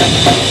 Thank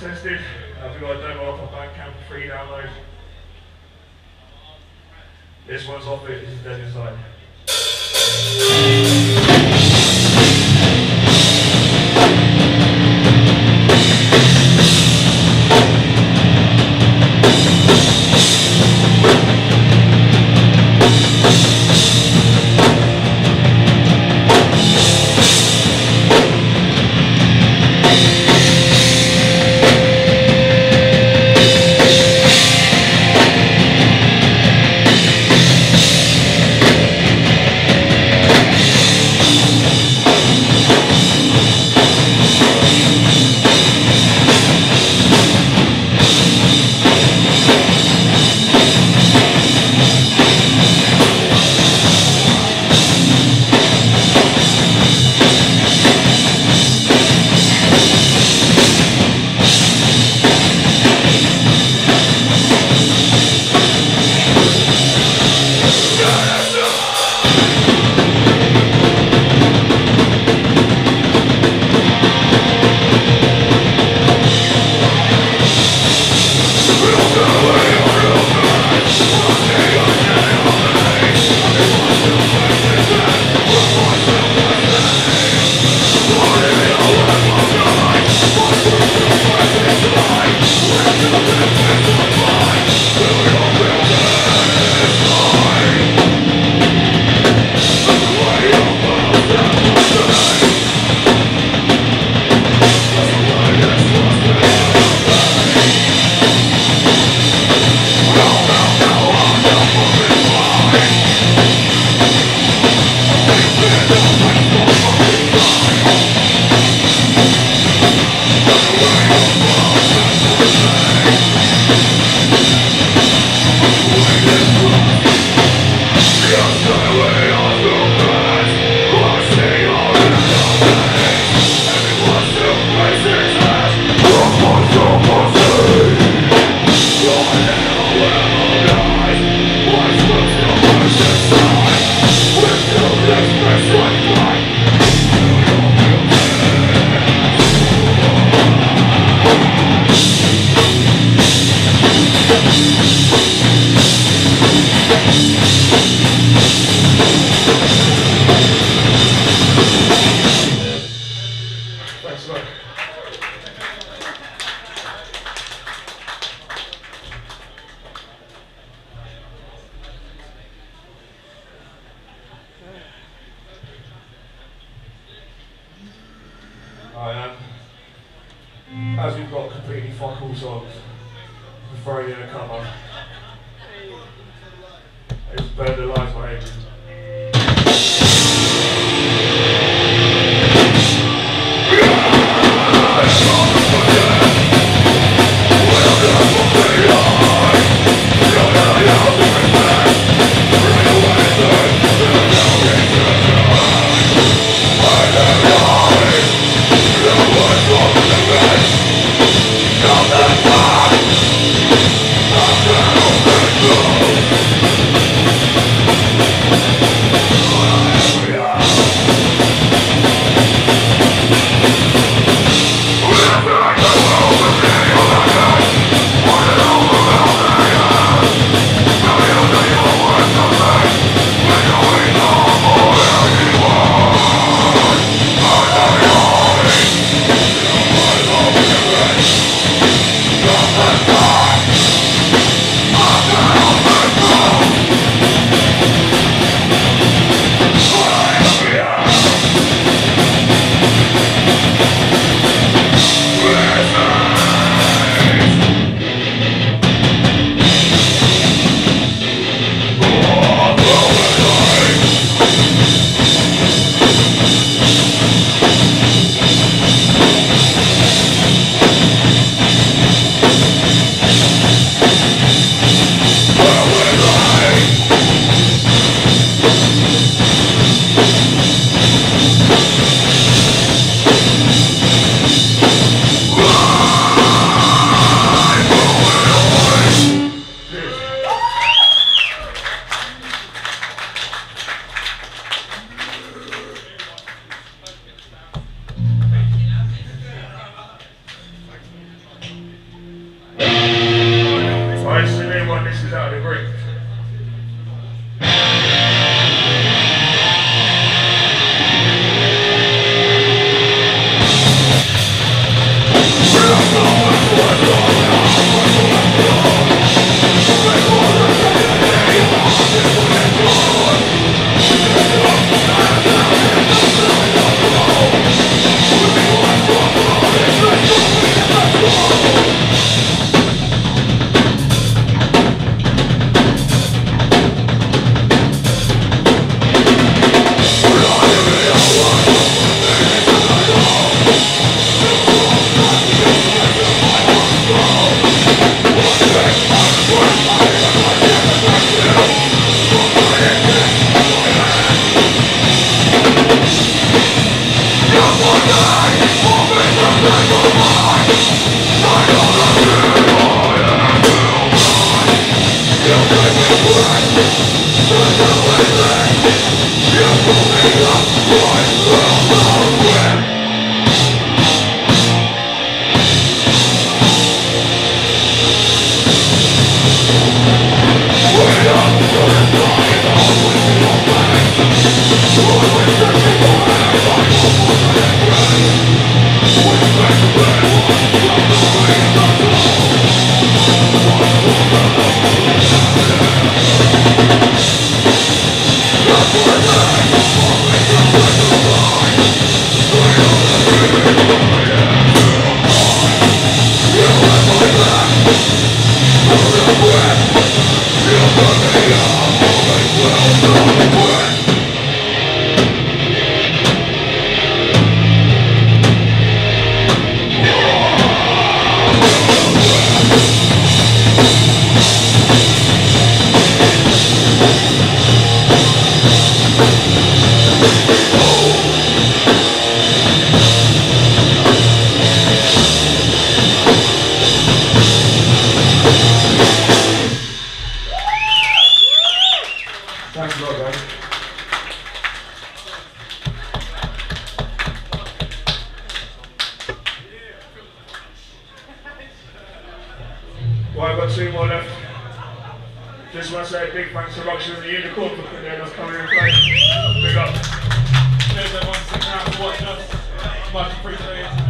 tested? Uh, got a demo off of Bandcamp free download. This one's off it, this is Dead Inside. Thanks Just want to say a big thanks to Roger and the Unicorn for putting us coming in play. Big up. Cheers everyone sticking around to watch us. Much appreciated.